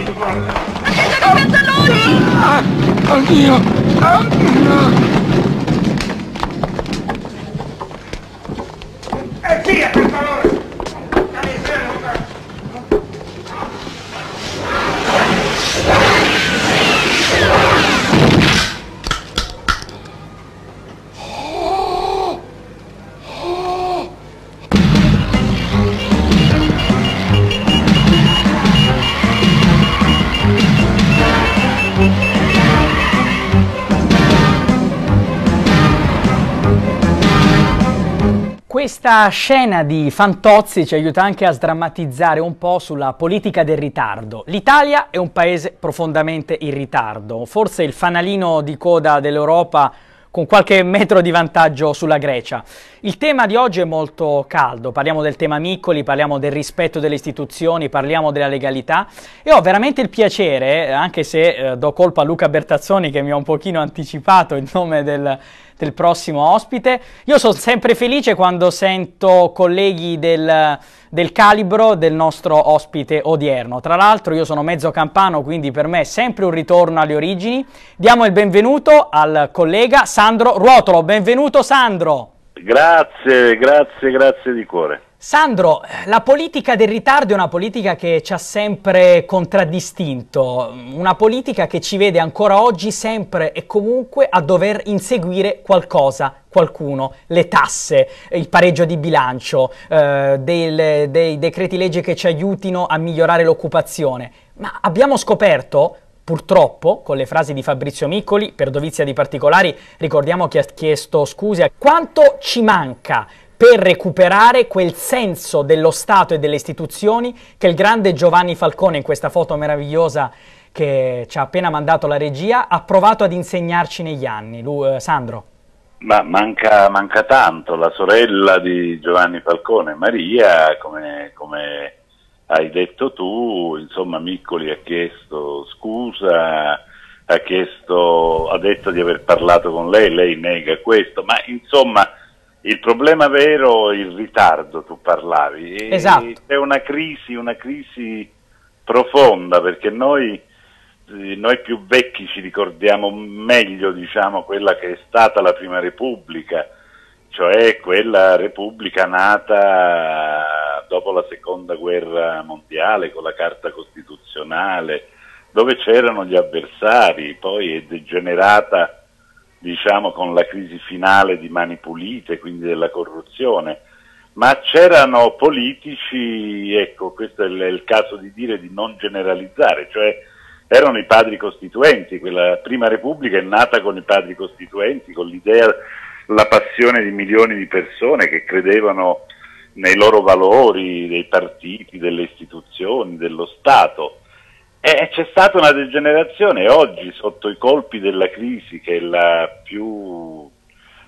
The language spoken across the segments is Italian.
togli tu porta! Ma Questa scena di Fantozzi ci aiuta anche a sdrammatizzare un po' sulla politica del ritardo. L'Italia è un paese profondamente in ritardo, forse il fanalino di coda dell'Europa con qualche metro di vantaggio sulla Grecia. Il tema di oggi è molto caldo, parliamo del tema Miccoli, parliamo del rispetto delle istituzioni, parliamo della legalità e ho veramente il piacere, anche se eh, do colpa a Luca Bertazzoni che mi ha un pochino anticipato il nome del, del prossimo ospite, io sono sempre felice quando sento colleghi del, del calibro del nostro ospite odierno. Tra l'altro io sono mezzo campano, quindi per me è sempre un ritorno alle origini. Diamo il benvenuto al collega Sandro Ruotolo. Benvenuto Sandro! Grazie, grazie, grazie di cuore. Sandro, la politica del ritardo è una politica che ci ha sempre contraddistinto, una politica che ci vede ancora oggi sempre e comunque a dover inseguire qualcosa, qualcuno, le tasse, il pareggio di bilancio, eh, del, dei decreti legge che ci aiutino a migliorare l'occupazione. Ma abbiamo scoperto Purtroppo, con le frasi di Fabrizio Miccoli, per dovizia di particolari, ricordiamo che ha chiesto scuse, quanto ci manca per recuperare quel senso dello Stato e delle istituzioni che il grande Giovanni Falcone, in questa foto meravigliosa che ci ha appena mandato la regia, ha provato ad insegnarci negli anni. Lu, eh, Sandro. Ma manca, manca, tanto, la sorella di Giovanni Falcone, Maria, come, come hai detto tu, insomma Miccoli ha chiesto scusa, ha, chiesto, ha detto di aver parlato con lei, lei nega questo, ma insomma il problema vero è il ritardo, tu parlavi. Esatto. È una crisi, una crisi profonda perché noi, noi più vecchi ci ricordiamo meglio diciamo, quella che è stata la Prima Repubblica, cioè quella Repubblica nata dopo la Seconda Guerra Mondiale con la Carta Costituzionale, dove c'erano gli avversari, poi è degenerata diciamo con la crisi finale di Mani Pulite, quindi della corruzione, ma c'erano politici, ecco questo è il, caso di dire di non generalizzare, cioè erano i padri costituenti, quella prima Repubblica è nata con i padri costituenti, con l'idea la passione di milioni di persone che credevano nei loro valori, dei partiti, delle istituzioni, dello Stato. E c'è stata una degenerazione oggi sotto i colpi della crisi che è la più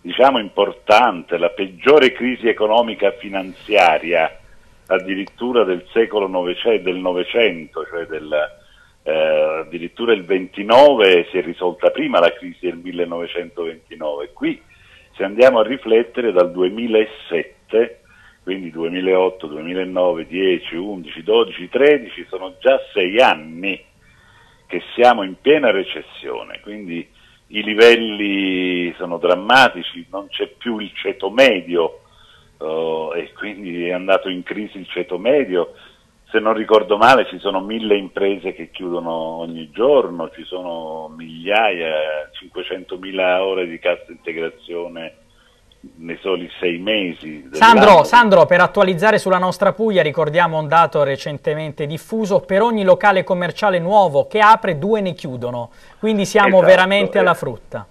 diciamo importante, la peggiore crisi economica finanziaria addirittura del secolo Novecento, del Novecento, cioè del, eh, addirittura il 29 si è risolta prima la crisi del 1929. Qui se andiamo a riflettere dal 2007, quindi 2008, 2009, 10, 11, 12, 13, sono già sei anni che siamo in piena recessione, quindi i livelli sono drammatici, non c'è più il ceto medio uh, e quindi è andato in crisi il ceto medio, se non ricordo male ci sono mille imprese che chiudono ogni giorno, ci sono migliaia, 500 mila ore di cassa integrazione nei soli sei mesi. Sandro, Sandro, per attualizzare sulla nostra Puglia ricordiamo un dato recentemente diffuso, per ogni locale commerciale nuovo che apre due ne chiudono, quindi siamo esatto, veramente eh. alla frutta.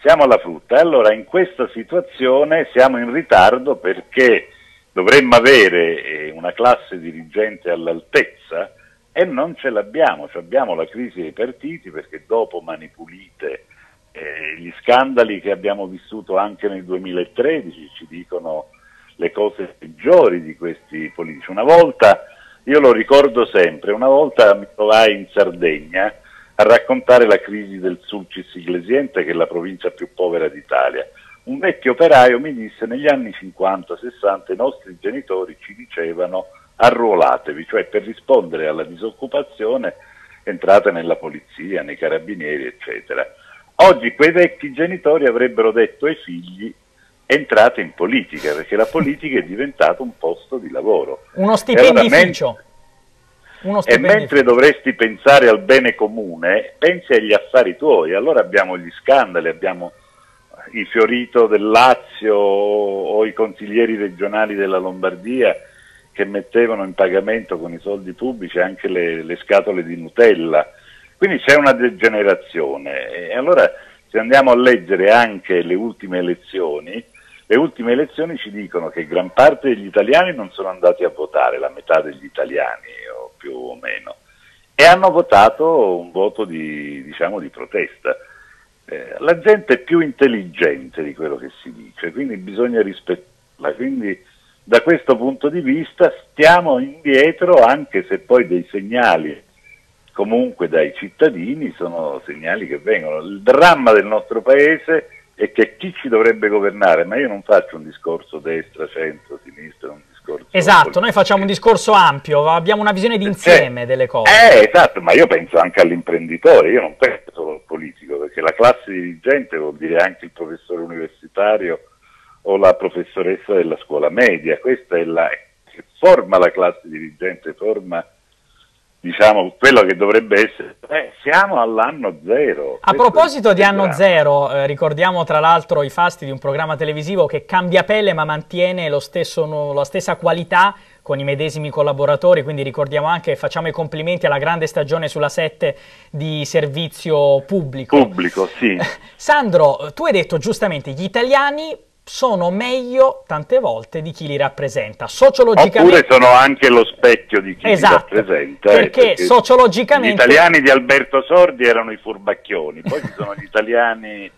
Siamo alla frutta, allora in questa situazione siamo in ritardo perché dovremmo avere eh, una classe dirigente all'altezza e non ce l'abbiamo, cioè abbiamo la crisi dei partiti perché dopo Mani Pulite eh, gli scandali che abbiamo vissuto anche nel 2013 ci dicono le cose peggiori di questi politici. Una volta, io lo ricordo sempre, una volta mi trovai in Sardegna a raccontare la crisi del Sulcis Iglesiente, che è la provincia più povera d'Italia un vecchio operaio mi disse negli anni 50-60 i nostri genitori ci dicevano arruolatevi, cioè per rispondere alla disoccupazione entrate nella polizia, nei carabinieri, eccetera. Oggi quei vecchi genitori avrebbero detto ai figli entrate in politica, perché la politica è diventata un posto di lavoro. Uno stipendificio. Allora, uno e mentre dovresti pensare al bene comune, pensi agli affari tuoi. Allora abbiamo gli scandali, abbiamo i Fiorito del Lazio o i consiglieri regionali della Lombardia che mettevano in pagamento con i soldi pubblici anche le, le scatole di Nutella. Quindi c'è una degenerazione. E allora se andiamo a leggere anche le ultime elezioni, le ultime elezioni ci dicono che gran parte degli italiani non sono andati a votare, la metà degli italiani o più o meno, e hanno votato un voto di, diciamo, di protesta. Eh, la gente è più intelligente di quello che si dice, quindi bisogna rispettarla. Quindi da questo punto di vista stiamo indietro anche se poi dei segnali comunque dai cittadini sono segnali che vengono. Il dramma del nostro paese è che chi ci dovrebbe governare, ma io non faccio un discorso destra, centro, sinistra, un discorso... Esatto, politico. noi facciamo un discorso ampio, abbiamo una visione d'insieme delle cose. Eh, esatto, ma io penso anche all'imprenditore, io non penso solo al politico, perché la classe dirigente vuol dire anche il professore universitario o la professoressa della scuola media, questa è la che forma la classe dirigente, forma diciamo, quello che dovrebbe essere. Eh, siamo all'anno zero. A proposito di anno zero, eh, ricordiamo tra l'altro i fasti di un programma televisivo che cambia pelle ma mantiene stesso, la stessa qualità con i medesimi collaboratori, quindi ricordiamo anche, facciamo i complimenti alla grande stagione sulla 7 di servizio pubblico. Pubblico, sì. Sandro, tu hai detto giustamente, gli italiani sono meglio tante volte di chi li rappresenta. Sociologicamente... Oppure sono anche lo specchio di chi esatto, li rappresenta. Perché, eh, perché sociologicamente... Gli italiani di Alberto Sordi erano i furbacchioni, poi ci sono gli italiani...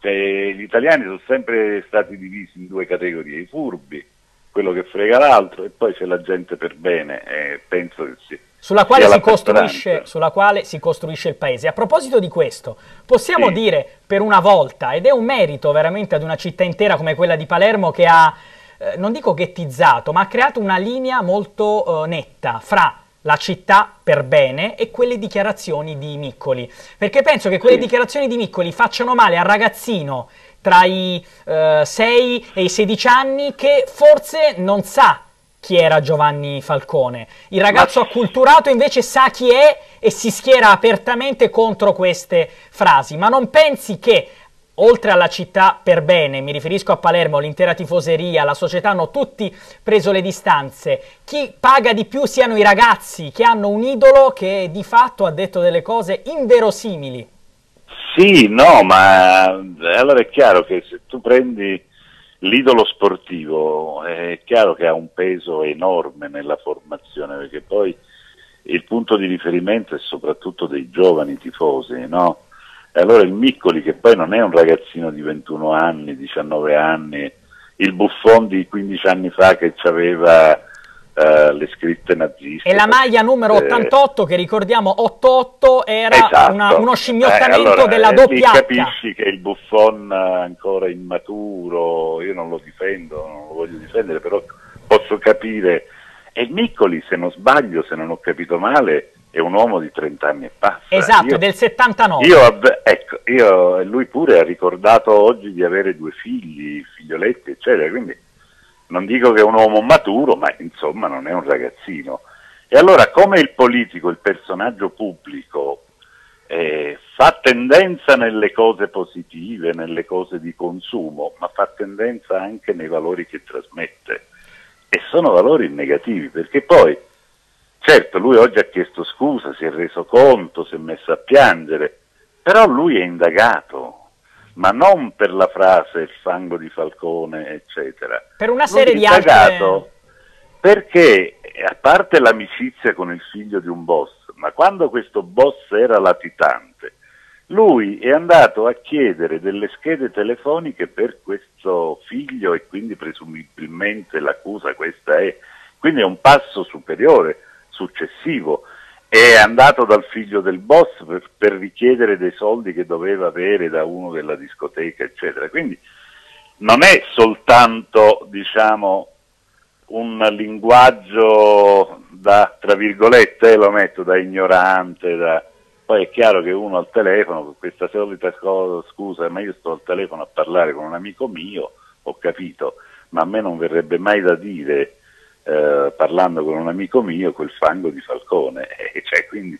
Cioè, gli italiani sono sempre stati divisi in due categorie, i furbi, quello che frega l'altro, e poi c'è la gente per bene, e penso che sia sulla quale, si costruisce, sulla quale si costruisce il paese. A proposito di questo, possiamo sì. dire per una volta, ed è un merito veramente ad una città intera come quella di Palermo che ha, eh, non dico ghettizzato, ma ha creato una linea molto eh, netta fra la città per bene e quelle dichiarazioni di Miccoli. Perché penso che quelle sì. dichiarazioni di Miccoli facciano male al ragazzino tra i eh, 6 e i 16 anni che forse non sa chi era Giovanni Falcone. Il ragazzo Ma... acculturato invece sa chi è e si schiera apertamente contro queste frasi. Ma non pensi che oltre alla città per bene, mi riferisco a Palermo, l'intera tifoseria, la società hanno tutti preso le distanze. Chi paga di più siano i ragazzi che hanno un idolo che di fatto ha detto delle cose inverosimili. Sì, no, ma allora è chiaro che se tu prendi L'idolo sportivo è chiaro che ha un peso enorme nella formazione perché poi il punto di riferimento è soprattutto dei giovani tifosi, no? E allora il Miccoli, che poi non è un ragazzino di 21 anni, 19 anni, il Buffon di 15 anni fa che aveva uh, le scritte naziste. E la maglia numero 88, che ricordiamo 88, era esatto. una, uno scimmiottamento eh, allora, della eh, doppia H. capisci che il Buffon ancora immaturo, io non lo difendo, non lo voglio difendere, però posso capire. E il Miccoli, se non sbaglio, se non ho capito male, è un uomo di 30 anni e passa. Esatto, io, del 79. Io, ecco, io, lui pure ha ricordato oggi di avere due figli, figlioletti, eccetera, quindi non dico che è un uomo maturo, ma insomma non è un ragazzino. E allora come il politico, il personaggio pubblico, eh, fa tendenza nelle cose positive, nelle cose di consumo, ma fa tendenza anche nei valori che trasmette. E sono valori negativi, perché poi, certo, lui oggi ha chiesto scusa, si è reso conto, si è messo a piangere, però lui è indagato, ma non per la frase il fango di Falcone, eccetera. Per una serie di altre... Perché, a parte l'amicizia con il figlio di un boss, ma quando questo boss era latitante, lui è andato a chiedere delle schede telefoniche per questo figlio e quindi presumibilmente l'accusa questa è, quindi è un passo superiore, successivo è andato dal figlio del boss per, per, richiedere dei soldi che doveva avere da uno della discoteca, eccetera. Quindi non è soltanto, diciamo, un linguaggio da, tra virgolette, eh, lo metto da ignorante, da... poi è chiaro che uno al telefono, con questa solita cosa, scusa, ma io sto al telefono a parlare con un amico mio, ho capito, ma a me non verrebbe mai da dire, eh, parlando con un amico mio, quel fango di Falcone, e cioè, quindi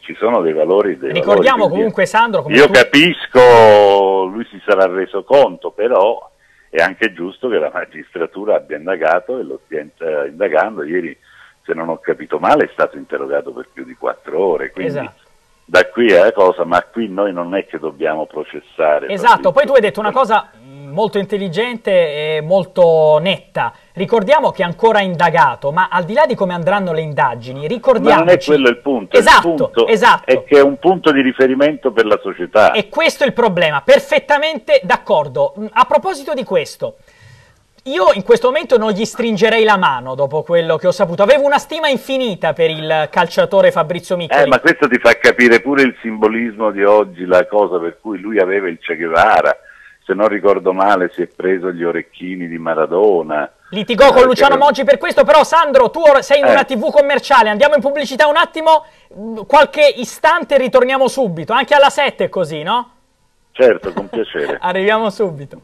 ci sono dei valori. Dei Ricordiamo valori, comunque Sandro... io tu... capisco, lui si sarà reso conto, però è anche giusto che la magistratura abbia indagato e lo stia indagando. Ieri, se non ho capito male, è stato interrogato per più di quattro ore. Quindi esatto. da qui è la cosa, ma qui noi non è che dobbiamo processare. Esatto, poi tu hai detto una cosa molto intelligente e molto netta. Ricordiamo che è ancora indagato, ma al di là di come andranno le indagini, ricordiamo. Non è quello il punto. Esatto, il punto esatto. È che è un punto di riferimento per la società. E questo è il problema. Perfettamente d'accordo. A proposito di questo. Io in questo momento non gli stringerei la mano dopo quello che ho saputo. Avevo una stima infinita per il calciatore Fabrizio Micheli. Eh, ma questo ti fa capire pure il simbolismo di oggi, la cosa per cui lui aveva il Che Guevara se non ricordo male si è preso gli orecchini di Maradona. Litigò con eh, Luciano Moggi per questo, però Sandro, tu sei in eh. una tv commerciale, andiamo in pubblicità un attimo, qualche istante e ritorniamo subito, anche alla 7 è così, no? Certo, con piacere. Arriviamo subito.